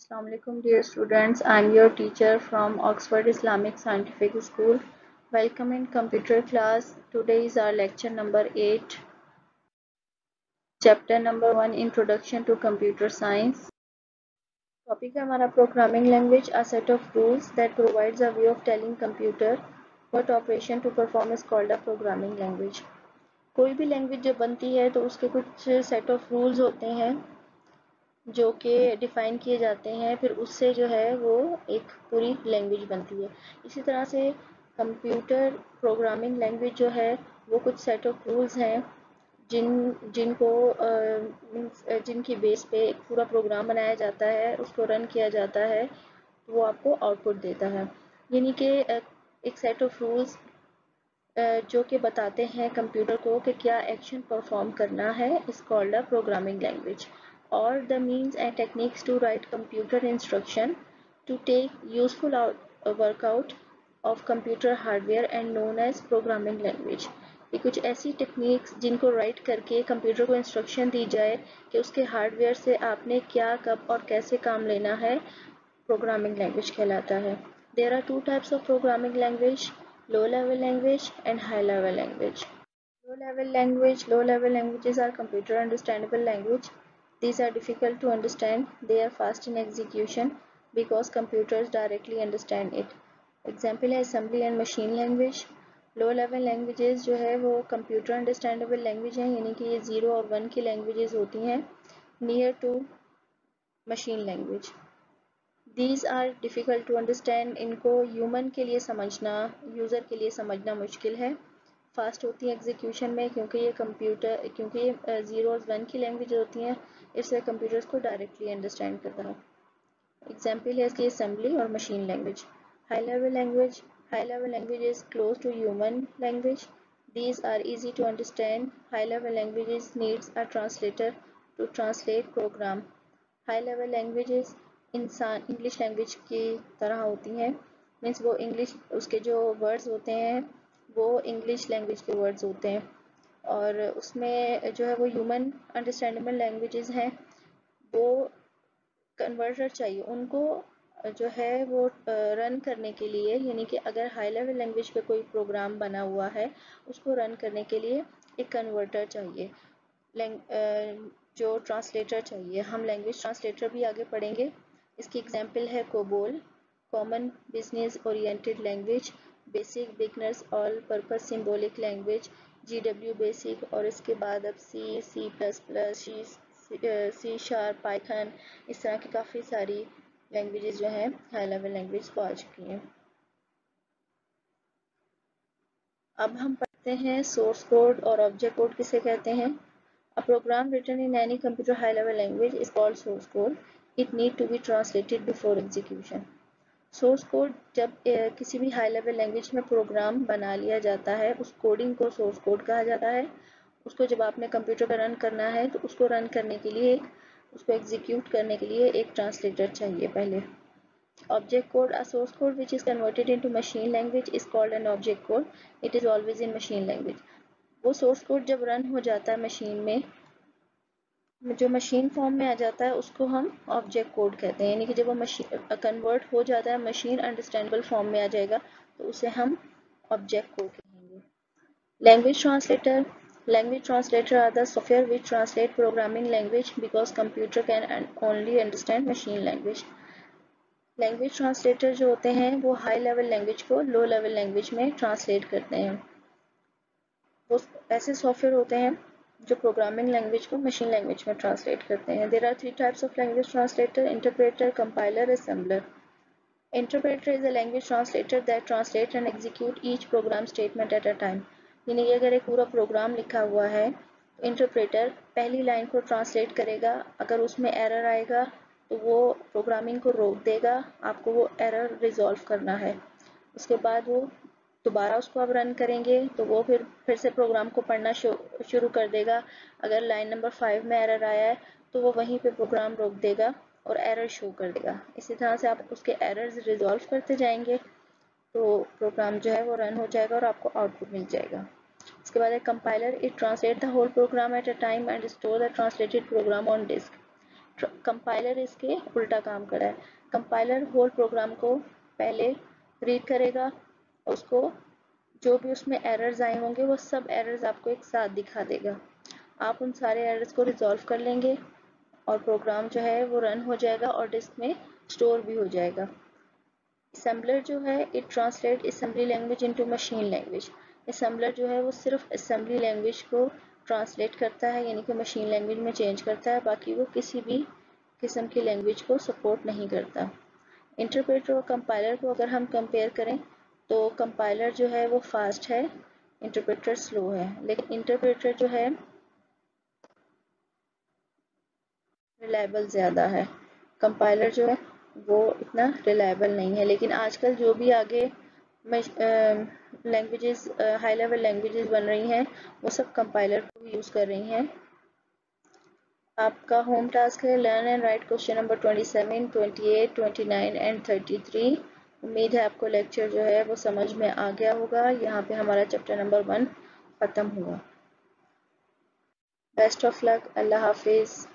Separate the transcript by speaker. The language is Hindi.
Speaker 1: Assalamualaikum dear students, I am your teacher from Oxford Islamic Scientific School. Welcome in computer class. Today is our lecture number 8. Chapter number 1 Introduction to Computer Science. Topic है हमारा Programming Language, a set of rules that provides a way of telling computer what operation to perform is called a programming language. कोई भी लैंग्वेज जब बनती है तो उसके कुछ सेट ऑफ़ रूल्स होते हैं जो कि डिफ़ाइन किए जाते हैं, फिर उससे जो है वो एक पूरी लैंग्वेज बनती है। इसी तरह से कंप्यूटर प्रोग्रामिंग लैंग्वेज जो है, वो कुछ सेट ऑफ़ रूल्स हैं, जिन, जिनको जिनकी बेस पे एक पूरा प्रोग्राम बनाया जाता है, उसको रन किया जाता है तो वो आपको आउटपुट देता है। यानी कि एक सेट ऑफ़ रूल्स जो कि बताते हैं कंप्यूटर को कि क्या एक्शन परफॉर्म करना है is called programming language or the means and techniques to write computer instruction to take useful out, uh, workout of computer hardware and known as programming language ये कुछ ऐसी टेक्निक्स जिनको राइट करके कंप्यूटर को इंस्ट्रक्शन दी जाए कि उसके हार्डवेयर से आपने क्या कब और कैसे काम लेना है प्रोग्रामिंग लैंग्वेज कहलाता है there are two types of programming language low level language and high level language low level language low level languages are computer understandable language These are difficult to understand. They are fast in execution because computers directly understand it. Example है assembly and machine language. Low level languages जो है वो कंप्यूटर अंडरस्टैंडेबल लैंग्वेज हैं यानी कि ये ज़ीरो और वन की लैंग्वेजेस होती हैं near to machine language these are difficult to understand इनको ह्यूमन के लिए समझना यूज़र के लिए समझना मुश्किल है फास्ट होती है एग्जीक्यूशन में, क्योंकि ये कंप्यूटर क्योंकि ये ज़ीरो और वन की लैंग्वेज होती हैं, इसलिए कंप्यूटर्स को डायरेक्टली अंडरस्टैंड करता है। एग्ज़ाम्पल है इसकी असेंबली और machine language high level language high level language is close to human language these are easy to understand. High level languages needs a translator to translate program. High level languages इंसान इंग्लिश लैंग्वेज की तरह होती हैं। मीन्स वो इंग्लिश उसके जो वर्ड्स होते हैं वो इंग्लिश लैंग्वेज के वर्ड्स होते हैं। और उसमें जो है वो ह्यूमन अंडरस्टैंडेबल लैंग्वेजेस हैं। वो कन्वर्टर चाहिए। उनको जो है वो रन करने के लिए, यानी कि अगर हाई लेवल लैंग्वेज पे कोई प्रोग्राम बना हुआ है, उसको रन करने के लिए एक कन्वर्टर चाहिए। जो ट्रांसलेटर चाहिए। हम लैंग्वेज ट्रांसलेटर भी आगे पढ़ेंगे। इसकी एग्जांपल है COBOL common business oriented language BASIC beginners all purpose symbolic language G W BASIC और इसके बाद अब C C plus plus C C sharp Python इस तरह की काफ़ी सारी लैंग्वेजेस जो हैं हाई लेवल लैंग्वेज आ चुकी हैं। अब हम पढ़ते हैं सोर्स कोड और ऑब्जेक्ट कोड किसे कहते हैं। A program written in any computer high level language is called source code it need to be translated before execution source code जब किसी भी हाई लेवल लैंग्वेज में प्रोग्राम बना लिया जाता है, उस कोडिंग को सोर्स कोड कहा जाता है। उसको जब आपने कंप्यूटर पर रन करना है तो उसको रन करने के लिए, उसको एग्जीक्यूट करने के लिए एक ट्रांसलेटर चाहिए पहले। Object code a source code which is converted into machine language is called an object code. It is always in machine language. वो सोर्स कोड जब रन हो जाता है मशीन में जो मशीन फॉर्म में आ जाता है, उसको हम ऑब्जेक्ट कोड कहते हैं। यानी कि जब वो मशीन कन्वर्ट हो जाता है मशीन अंडरस्टैंडेबल फॉर्म में आ जाएगा तो उसे हम ऑब्जेक्ट कोड कहेंगे। Language translator language translator are the software which translate programming language because computer can only understand machine language language translator जो होते हैं, वो हाई लेवल लैंग्वेज को लो लेवल लैंग्वेज में ट्रांसलेट करते हैं। वो ऐसे सॉफ्टवेयर होते हैं जो प्रोग्रामिंग लैंग्वेज को मशीन लैंग्वेज में ट्रांसलेट करते हैं। There are three types of language translator interpreter compiler assembler interpreter is a language translator that translate and execute each program statement at a time यानी कि अगर एक पूरा प्रोग्राम लिखा हुआ है इंटरप्रेटर पहली लाइन को ट्रांसलेट करेगा। अगर उसमें एरर आएगा तो वो प्रोग्रामिंग को रोक देगा। आपको वो एरर रिजॉल्व करना है। उसके बाद वो दोबारा उसको आप रन करेंगे तो वो फिर फिर से प्रोग्राम को पढ़ना शुरू कर देगा। अगर लाइन नंबर फाइव में एरर आया है तो वो वहीं पे प्रोग्राम रोक देगा और एरर शो कर देगा। इसी तरह से आप उसके एरर्स रिजॉल्व करते जाएँगे तो प्रोग्राम जो है वो रन हो जाएगा और आपको आउटपुट मिल जाएगा। इसके बाद एक compiler it translate the whole program at a time and store the translated program on disk compiler इसके उल्टा काम कर है। कंपाइलर होल प्रोग्राम को पहले रीड करेगा उसको, जो भी उसमें एरर्स आए होंगे, वो सब एरर्स आपको एक साथ दिखा देगा। आप उन सारे एरर्स को रिजॉल्व कर लेंगे और प्रोग्राम जो है वो रन हो जाएगा और डिस्क में स्टोर भी हो जाएगा। असम्बलर जो है it translate assembly language into machine language assembler जो है, वो सिर्फ़ असम्बली लैंग्वेज को ट्रांसलेट करता है, यानी कि मशीन लैंग्वेज में चेंज करता है, बाकी वो किसी भी किस्म की लैंग्वेज को सपोर्ट नहीं करता। इंटरप्रेटर और कंपाइलर को अगर हम कंपेयर करें तो कंपाइलर जो है वो फास्ट है इंटरप्रेटर स्लो है। लेकिन इंटरप्रेटर जो है रिलायबल ज़्यादा है। कंपाइलर जो है वो इतना रिलायबल नहीं है। लेकिन आजकल जो भी आगे लैंग्वेजेस हाई लेवल लैंग्वेजेस बन रही हैं वो सब कंपाइलर को यूज़ कर रही हैं। आपका होम टास्क है learn and write question number 27, 28, 29 and 33 उम्मीद है आपको लेक्चर जो है वो समझ में आ गया होगा। यहाँ पे हमारा चैप्टर नंबर वन ख़त्म हुआ। बेस्ट ऑफ़ लक अल्लाह हाफिज़।